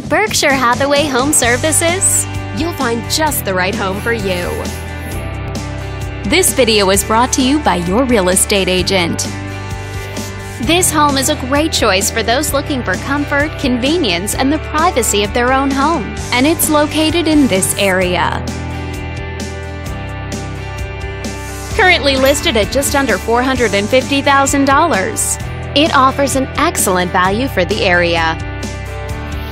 At Berkshire Hathaway Home Services, you'll find just the right home for you. This video is brought to you by your real estate agent. This home is a great choice for those looking for comfort, convenience, and the privacy of their own home, and it's located in this area. Currently listed at just under $450,000, it offers an excellent value for the area.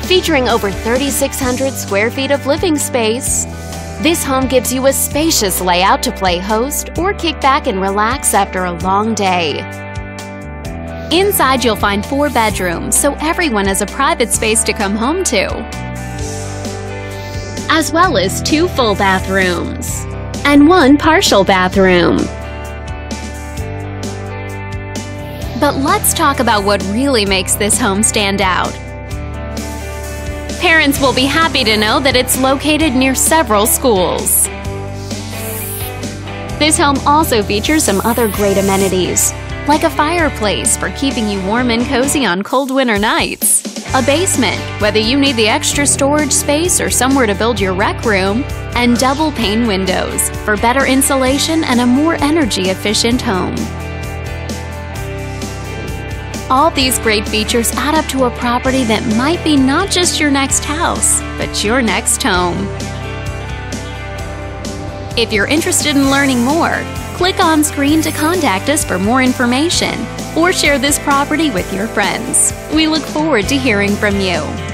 Featuring over 3,600 square feet of living space, this home gives you a spacious layout to play host or kick back and relax after a long day. Inside, you'll find four bedrooms, so everyone has a private space to come home to, as well as two full bathrooms and one partial bathroom. But let's talk about what really makes this home stand out. Parents will be happy to know that it's located near several schools. This home also features some other great amenities, like a fireplace for keeping you warm and cozy on cold winter nights, a basement, whether you need the extra storage space or somewhere to build your rec room, and double pane windows for better insulation and a more energy efficient home. All these great features add up to a property that might be not just your next house, but your next home. If you're interested in learning more, click on screen to contact us for more information or share this property with your friends. We look forward to hearing from you.